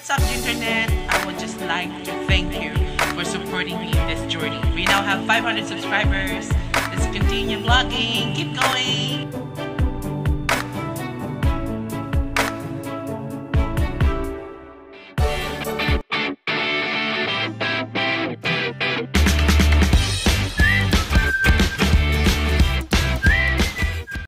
What's up, internet? I would just like to thank you for supporting me in this journey. We now have 500 subscribers. Let's continue vlogging. Keep going.